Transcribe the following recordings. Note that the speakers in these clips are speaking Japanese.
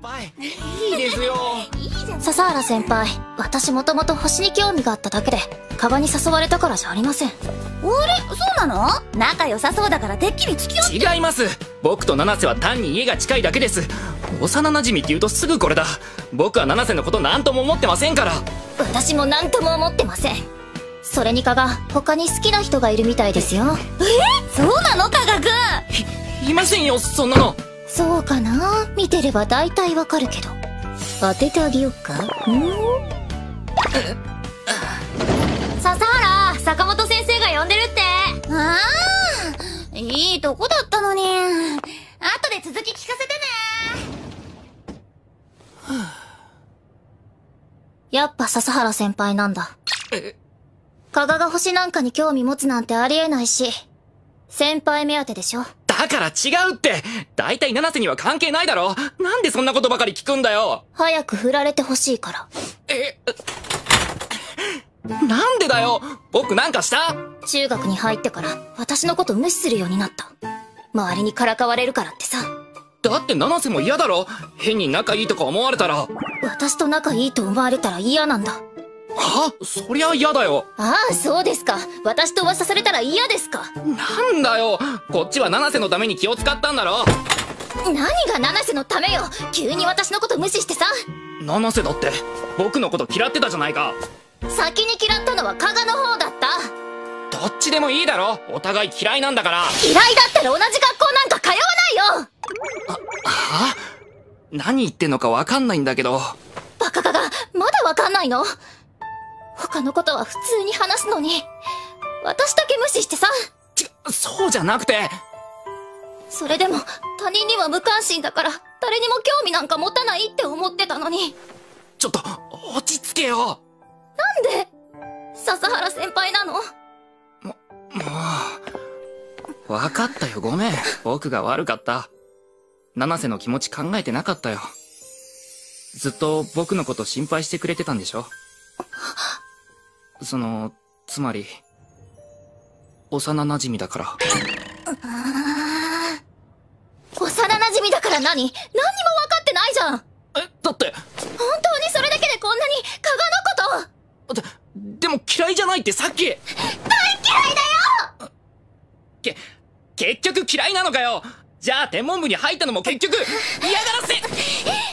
いいですよ。笹原先輩私もともと星に興味があっただけで加賀に誘われたからじゃありません。あれ？そうなの？仲良さそうだからてっきり付き合って。違います。僕と七瀬は単に家が近いだけです。幼馴染って言うとすぐこれだ。僕は七瀬のこと何とも思ってませんから。私も何とも思ってません。それに加賀他に好きな人がいるみたいですよ。そうなの？加賀くん。いませんよそんなのそうかな？見てれば大体わかるけど。当ててあげよっか。うん。笹原坂本先生が呼んでるって。ああいいとこだったのに。後で続き聞かせてね。やっぱ笹原先輩なんだ。加賀が星なんかに興味持つなんてありえないし先輩目当てでしょだから違うって。大体七瀬には関係ないだろ。なんでそんなことばかり聞くんだよ。早く振られてほしいから。えなんでだよ。僕なんかした？中学に入ってから私のこと無視するようになった。周りにからかわれるからってさ。だって七瀬も嫌だろ。変に仲いいとか思われたら。私と仲いいと思われたら嫌なんだは？そりゃ嫌だよ。ああそうですか。私と噂されたら嫌ですか。なんだよ。こっちは七瀬のために気を使ったんだろ。何が七瀬のためよ。急に私のこと無視してさ。七瀬だって僕のこと嫌ってたじゃないか。先に嫌ったのは加賀の方だった。どっちでもいいだろ。お互い嫌いなんだから。嫌いだったら同じ学校なんか通わないよ。は？何言ってんのかわかんないんだけど。バカ加賀まだわかんないの？他のことは普通に話すのに。私だけ無視してさ。ちそうじゃなくて。それでも他人には無関心だから誰にも興味なんか持たないって思ってたのに。ちょっと落ち着けよ。なんで？笹原先輩なの？もう分かったよ。ごめん。僕が悪かった。七瀬の気持ち考えてなかったよ。ずっと僕のこと心配してくれてたんでしょ？そのつまり幼馴染だから。幼馴染だから何？何にも分かってないじゃん。本えだって。当にそれだけでこんなに加賀のこと。ででも嫌いじゃないってさっき。大嫌いだよ。け結局嫌いなのかよ。じゃあ天文部に入ったのも結局嫌がらせ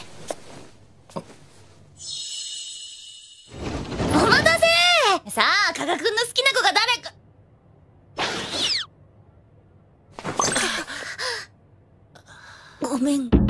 さあ加賀君の好きな子が誰かごめん。